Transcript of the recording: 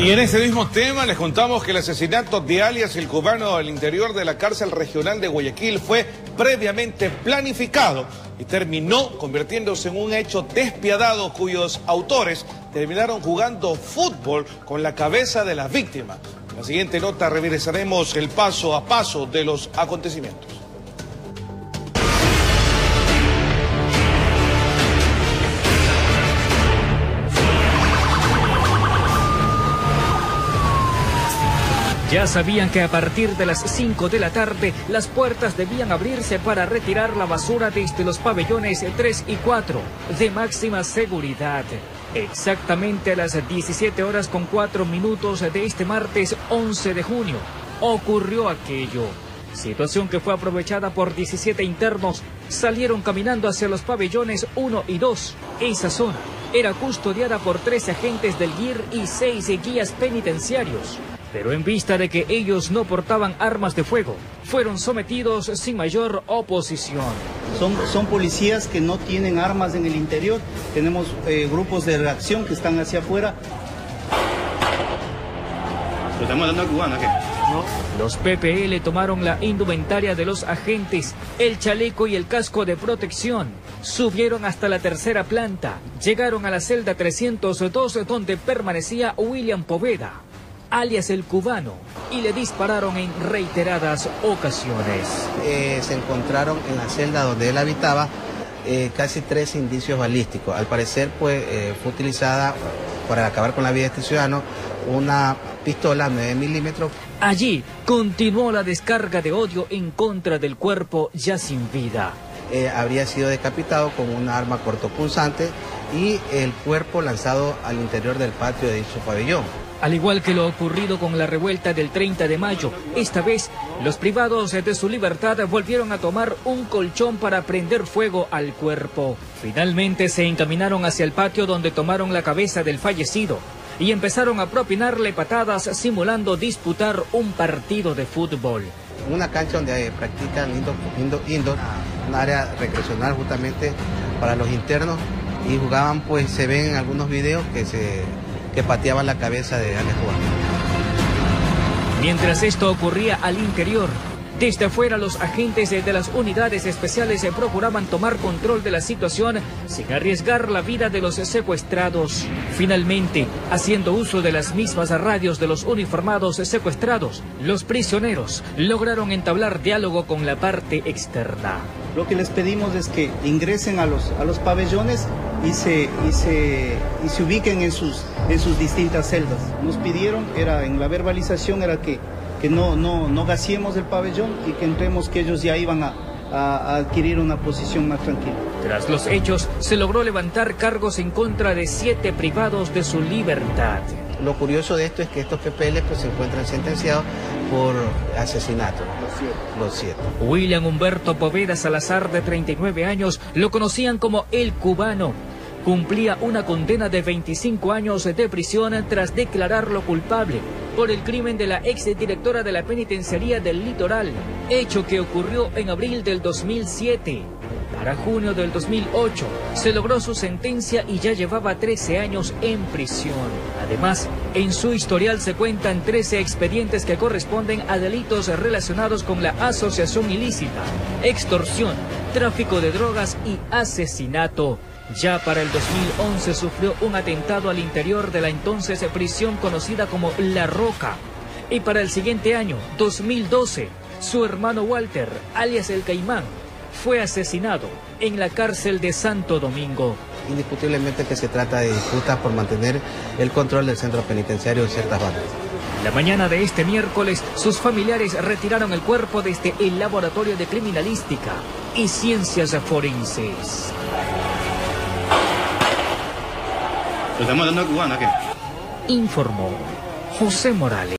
Y en este mismo tema les contamos que el asesinato de alias el cubano al interior de la cárcel regional de Guayaquil fue previamente planificado y terminó convirtiéndose en un hecho despiadado cuyos autores terminaron jugando fútbol con la cabeza de las víctimas. En la siguiente nota revisaremos el paso a paso de los acontecimientos. Ya sabían que a partir de las 5 de la tarde las puertas debían abrirse para retirar la basura desde los pabellones 3 y 4 de máxima seguridad. Exactamente a las 17 horas con 4 minutos de este martes 11 de junio ocurrió aquello. Situación que fue aprovechada por 17 internos. Salieron caminando hacia los pabellones 1 y 2. Esa zona era custodiada por 13 agentes del GIR y 6 guías penitenciarios pero en vista de que ellos no portaban armas de fuego, fueron sometidos sin mayor oposición. Son, son policías que no tienen armas en el interior, tenemos eh, grupos de reacción que están hacia afuera. estamos dando a ¿qué? No. Los PPL tomaron la indumentaria de los agentes, el chaleco y el casco de protección. Subieron hasta la tercera planta, llegaron a la celda 302 donde permanecía William Poveda alias el cubano, y le dispararon en reiteradas ocasiones. Eh, se encontraron en la celda donde él habitaba eh, casi tres indicios balísticos. Al parecer, pues, eh, fue utilizada para acabar con la vida de este ciudadano una pistola 9 milímetros. Allí continuó la descarga de odio en contra del cuerpo ya sin vida. habría sido decapitado con una arma cortopunzante y el cuerpo lanzado al interior del patio de dicho pabellón. Al igual que lo ocurrido con la revuelta del 30 de mayo, esta vez los privados de su libertad volvieron a tomar un colchón para prender fuego al cuerpo. Finalmente se encaminaron hacia el patio donde tomaron la cabeza del fallecido y empezaron a propinarle patadas simulando disputar un partido de fútbol. Una cancha donde eh, practican indoor, indoor, un área recreacional justamente para los internos y jugaban pues se ven en algunos videos que se que pateaban la cabeza de Alex Mientras esto ocurría al interior, desde afuera los agentes de las unidades especiales procuraban tomar control de la situación sin arriesgar la vida de los secuestrados. Finalmente, haciendo uso de las mismas radios de los uniformados secuestrados, los prisioneros lograron entablar diálogo con la parte externa. Lo que les pedimos es que ingresen a los, a los pabellones y se, y se, y se ubiquen en sus, en sus distintas celdas. Nos pidieron, era en la verbalización, era que, que no, no, no gaciemos el pabellón y que entremos que ellos ya iban a, a, adquirir una posición más tranquila. Tras los hechos, se logró levantar cargos en contra de siete privados de su libertad. Lo curioso de esto es que estos PPL pues, se encuentran sentenciados por asesinato. Lo siete. William Humberto Poveda Salazar, de 39 años, lo conocían como el cubano cumplía una condena de 25 años de prisión tras declararlo culpable por el crimen de la exdirectora de la penitenciaría del litoral, hecho que ocurrió en abril del 2007. Para junio del 2008 se logró su sentencia y ya llevaba 13 años en prisión. Además, en su historial se cuentan 13 expedientes que corresponden a delitos relacionados con la asociación ilícita, extorsión, tráfico de drogas y asesinato. Ya para el 2011 sufrió un atentado al interior de la entonces prisión conocida como La Roca. Y para el siguiente año, 2012, su hermano Walter, alias el Caimán, fue asesinado en la cárcel de Santo Domingo. Indiscutiblemente que se trata de disputas por mantener el control del centro penitenciario de ciertas bandas. La mañana de este miércoles, sus familiares retiraron el cuerpo desde el Laboratorio de Criminalística y Ciencias Forenses. Estamos dando a cubana, ¿qué? Informó José Morales.